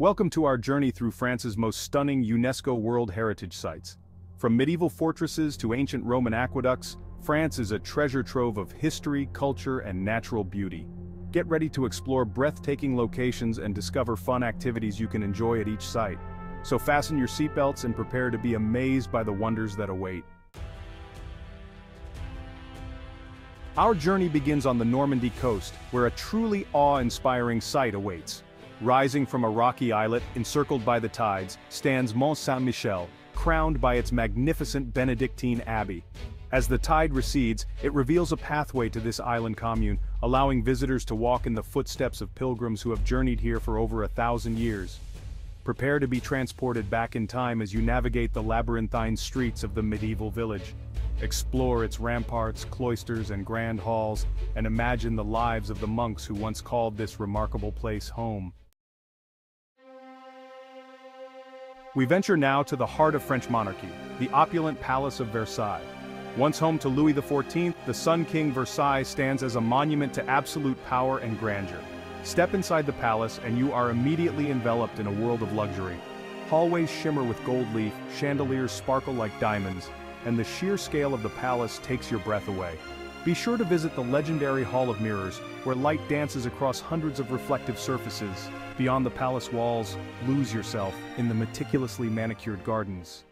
Welcome to our journey through France's most stunning UNESCO World Heritage Sites. From medieval fortresses to ancient Roman aqueducts, France is a treasure trove of history, culture, and natural beauty. Get ready to explore breathtaking locations and discover fun activities you can enjoy at each site. So fasten your seatbelts and prepare to be amazed by the wonders that await. Our journey begins on the Normandy coast, where a truly awe-inspiring sight awaits. Rising from a rocky islet, encircled by the tides, stands Mont Saint-Michel, crowned by its magnificent Benedictine abbey. As the tide recedes, it reveals a pathway to this island commune, allowing visitors to walk in the footsteps of pilgrims who have journeyed here for over a thousand years. Prepare to be transported back in time as you navigate the labyrinthine streets of the medieval village. Explore its ramparts, cloisters, and grand halls, and imagine the lives of the monks who once called this remarkable place home. We venture now to the heart of French monarchy, the opulent Palace of Versailles. Once home to Louis XIV, the Sun King Versailles stands as a monument to absolute power and grandeur. Step inside the palace and you are immediately enveloped in a world of luxury. Hallways shimmer with gold leaf, chandeliers sparkle like diamonds, and the sheer scale of the palace takes your breath away. Be sure to visit the legendary Hall of Mirrors, where light dances across hundreds of reflective surfaces. Beyond the palace walls, lose yourself in the meticulously manicured gardens.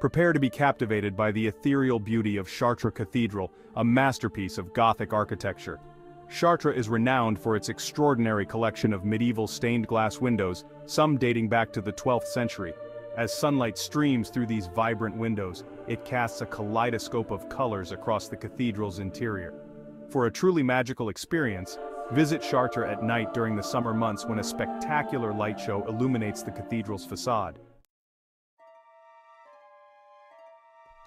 Prepare to be captivated by the ethereal beauty of Chartres Cathedral, a masterpiece of Gothic architecture. Chartres is renowned for its extraordinary collection of medieval stained glass windows, some dating back to the 12th century. As sunlight streams through these vibrant windows, it casts a kaleidoscope of colors across the cathedral's interior. For a truly magical experience, visit Chartres at night during the summer months when a spectacular light show illuminates the cathedral's facade.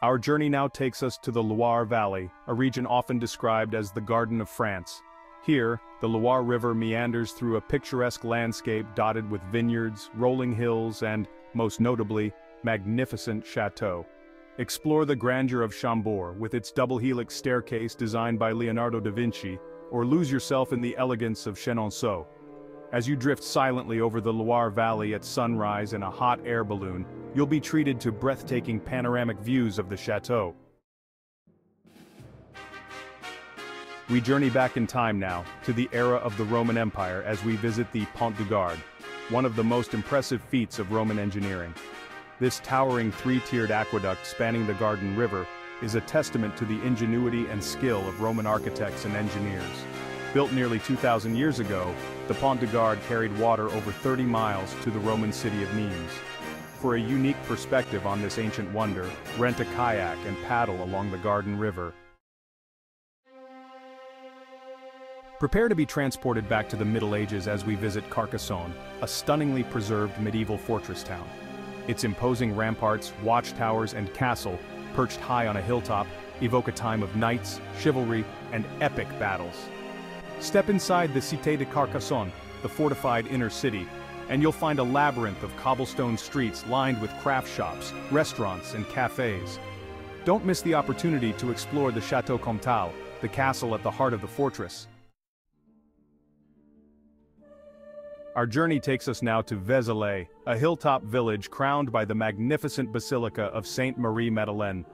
Our journey now takes us to the Loire Valley, a region often described as the Garden of France. Here, the Loire River meanders through a picturesque landscape dotted with vineyards, rolling hills, and, most notably, magnificent chateaux. Explore the grandeur of Chambord with its double helix staircase designed by Leonardo da Vinci, or lose yourself in the elegance of Chenonceau. As you drift silently over the Loire Valley at sunrise in a hot air balloon, you'll be treated to breathtaking panoramic views of the chateau. We journey back in time now, to the era of the Roman Empire as we visit the Pont du Gard, one of the most impressive feats of Roman engineering. This towering three-tiered aqueduct spanning the Gardon River is a testament to the ingenuity and skill of Roman architects and engineers. Built nearly 2,000 years ago, the Pont du Gard carried water over 30 miles to the Roman city of Nimes. For a unique perspective on this ancient wonder, rent a kayak and paddle along the Gardon River. Prepare to be transported back to the Middle Ages as we visit Carcassonne, a stunningly preserved medieval fortress town. Its imposing ramparts, watchtowers, and castle, perched high on a hilltop, evoke a time of knights, chivalry, and epic battles. Step inside the Cité de Carcassonne, the fortified inner city, and you'll find a labyrinth of cobblestone streets lined with craft shops, restaurants, and cafes. Don't miss the opportunity to explore the Chateau Comtal, the castle at the heart of the fortress. Our journey takes us now to Vézelay, a hilltop village crowned by the magnificent Basilica of Sainte Marie Madeleine.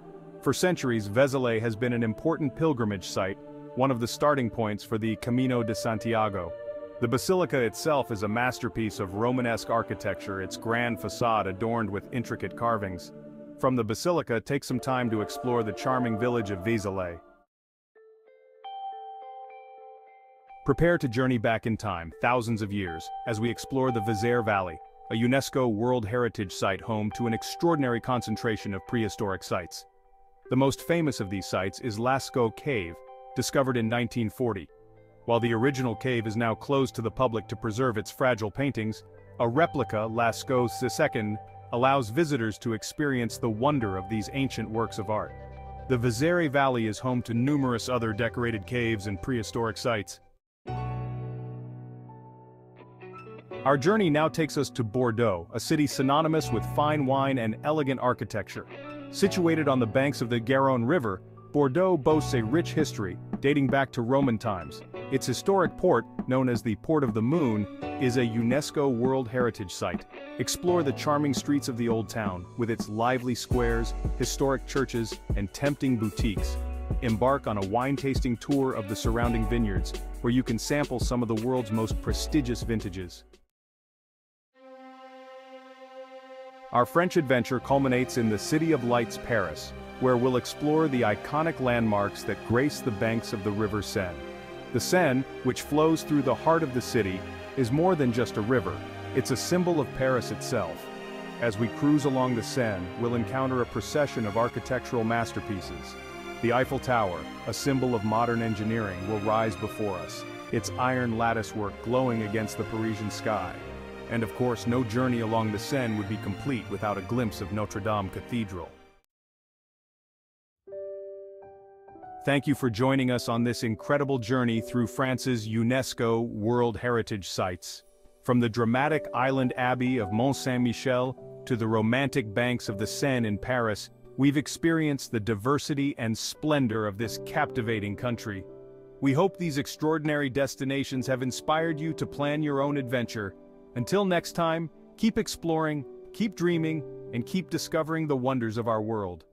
For centuries Vézelay has been an important pilgrimage site, one of the starting points for the Camino de Santiago. The basilica itself is a masterpiece of Romanesque architecture, its grand facade adorned with intricate carvings. From the basilica take some time to explore the charming village of Vézelay. Prepare to journey back in time, thousands of years, as we explore the Vézère Valley, a UNESCO World Heritage Site home to an extraordinary concentration of prehistoric sites. The most famous of these sites is Lascaux Cave, discovered in 1940. While the original cave is now closed to the public to preserve its fragile paintings, a replica Lascaux II allows visitors to experience the wonder of these ancient works of art. The Vézère Valley is home to numerous other decorated caves and prehistoric sites, Our journey now takes us to Bordeaux, a city synonymous with fine wine and elegant architecture. Situated on the banks of the Garonne River, Bordeaux boasts a rich history, dating back to Roman times. Its historic port, known as the Port of the Moon, is a UNESCO World Heritage Site. Explore the charming streets of the Old Town, with its lively squares, historic churches, and tempting boutiques. Embark on a wine-tasting tour of the surrounding vineyards, where you can sample some of the world's most prestigious vintages. Our French adventure culminates in the City of Lights Paris, where we'll explore the iconic landmarks that grace the banks of the River Seine. The Seine, which flows through the heart of the city, is more than just a river, it's a symbol of Paris itself. As we cruise along the Seine, we'll encounter a procession of architectural masterpieces. The Eiffel Tower, a symbol of modern engineering, will rise before us, its iron latticework glowing against the Parisian sky. And of course no journey along the Seine would be complete without a glimpse of Notre Dame Cathedral. Thank you for joining us on this incredible journey through France's UNESCO World Heritage Sites. From the dramatic island abbey of Mont Saint-Michel to the romantic banks of the Seine in Paris, we've experienced the diversity and splendor of this captivating country. We hope these extraordinary destinations have inspired you to plan your own adventure. Until next time, keep exploring, keep dreaming, and keep discovering the wonders of our world.